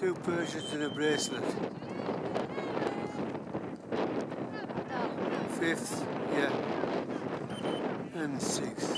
Two Persians and a bracelet. Fifth, yeah. And sixth.